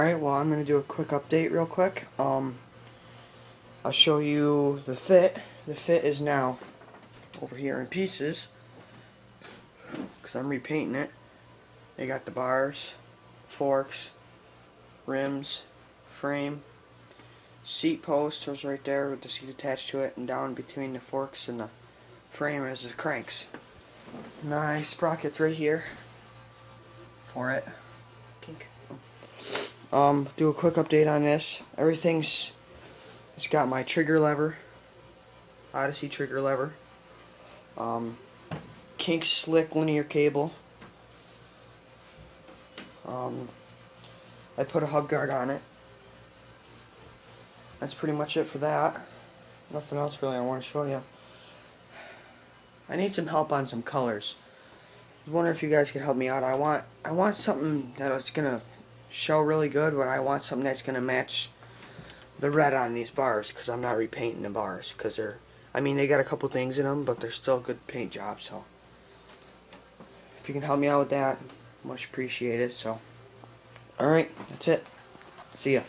Alright, well I'm going to do a quick update real quick. Um, I'll show you the fit. The fit is now over here in pieces because I'm repainting it. They got the bars, forks, rims, frame, seat post was right there with the seat attached to it and down between the forks and the frame is the cranks. Nice sprockets right here for it. Kink. Um, do a quick update on this. Everything's it's got my trigger lever, Odyssey trigger lever, um, kink slick linear cable. Um, I put a hub guard on it. That's pretty much it for that. Nothing else really I want to show you. I need some help on some colors. I wonder if you guys could help me out. I want I want something that's gonna show really good, but I want something that's gonna match the red on these bars because I'm not repainting the bars because they're I mean they got a couple things in them, but they're still good paint jobs. So if you can help me out with that, much appreciated. So all right, that's it. See ya.